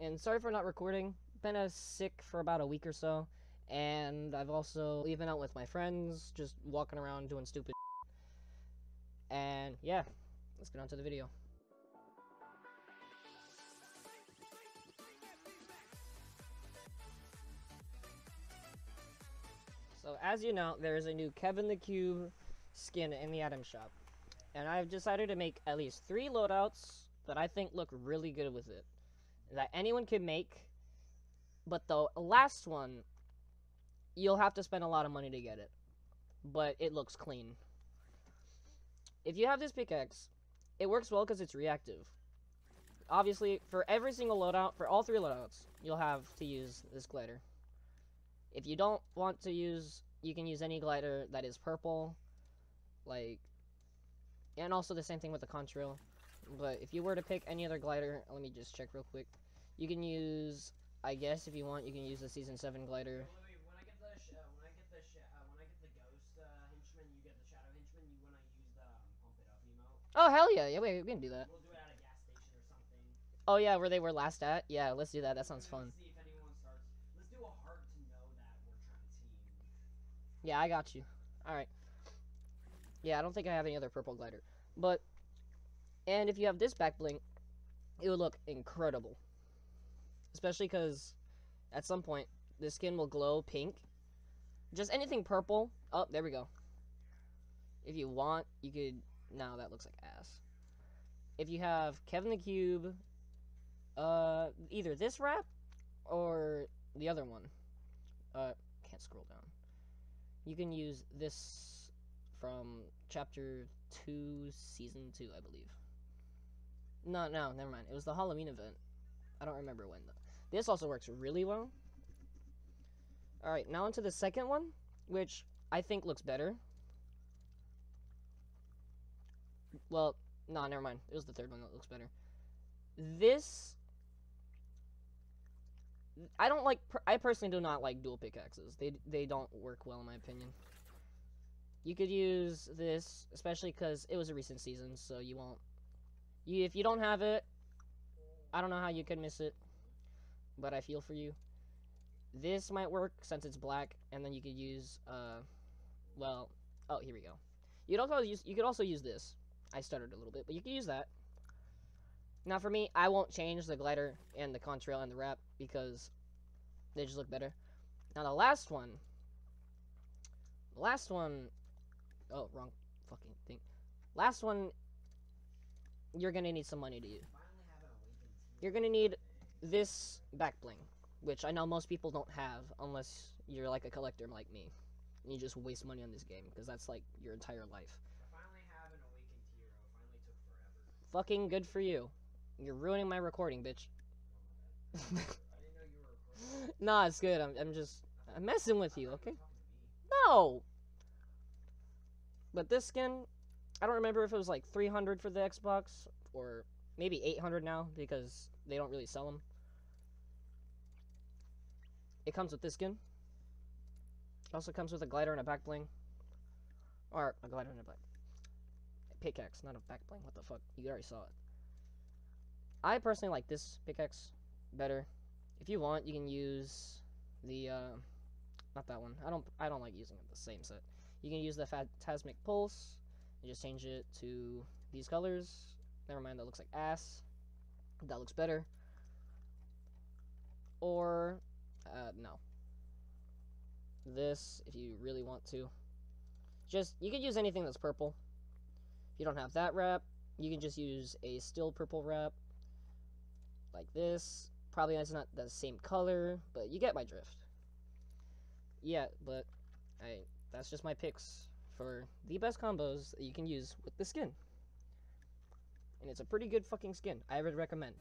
and sorry for not recording. Been a sick for about a week or so, and I've also even out with my friends, just walking around doing stupid. And yeah, let's get on to the video. So as you know, there is a new Kevin the Cube skin in the item shop. And I've decided to make at least three loadouts that I think look really good with it. That anyone can make. But the last one, you'll have to spend a lot of money to get it. But it looks clean. If you have this pickaxe, it works well because it's reactive. Obviously, for every single loadout, for all three loadouts, you'll have to use this glider. If you don't want to use, you can use any glider that is purple, like, and also the same thing with the contrail. But if you were to pick any other glider, let me just check real quick. You can use, I guess, if you want, you can use the season seven glider. Wait, wait, when I get the uh, when I get the uh, when I get the ghost uh, henchman, you get the shadow henchman. You when I use the um, pump it up emote. Oh hell yeah, yeah, wait, we can do that. We'll do it at a gas station or something. Oh yeah, where they were last at. Yeah, let's do that. That sounds fun. See if anyone starts. Let's do a to know that we're trying to team. Yeah, I got you. Alright. Yeah, I don't think I have any other purple glider. But, and if you have this back bling, it would look incredible. Especially because, at some point, the skin will glow pink. Just anything purple. Oh, there we go. If you want, you could... No, that looks like ass. If you have Kevin the Cube, uh, either this wrap, or the other one. Uh, can't scroll down you can use this from chapter 2 season 2 i believe no no never mind it was the halloween event i don't remember when though this also works really well all right now onto the second one which i think looks better well no never mind it was the third one that looks better this I don't like. Per I personally do not like dual pickaxes. They they don't work well in my opinion. You could use this, especially because it was a recent season, so you won't. You if you don't have it, I don't know how you could miss it, but I feel for you. This might work since it's black, and then you could use uh, well, oh here we go. You could also use you could also use this. I stuttered a little bit, but you could use that. Now for me, I won't change the glider and the contrail and the wrap because they just look better. Now the last one, the last one, oh wrong fucking thing. Last one, you're gonna need some money to team. You're gonna need this back bling, which I know most people don't have unless you're like a collector like me. And you just waste money on this game because that's like your entire life. Fucking good for you. You're ruining my recording, bitch. You nah, it's good. I'm, I'm just I'm messing with you, okay? No. But this skin, I don't remember if it was like 300 for the Xbox or maybe 800 now because they don't really sell them. It comes with this skin. It Also comes with a glider and a back bling. Or a glider and a back. Pickaxe, not a back bling. What the fuck? You already saw it. I personally like this pickaxe better. If you want, you can use the uh, not that one. I don't I don't like using the same set. You can use the Phantasmic Pulse just change it to these colors. Never mind, that looks like ass. That looks better. Or uh, no. This, if you really want to. Just you could use anything that's purple. If you don't have that wrap, you can just use a still purple wrap like this. Probably it's not the same color, but you get my drift. Yeah, but I that's just my picks for the best combos that you can use with the skin. And it's a pretty good fucking skin. I would recommend.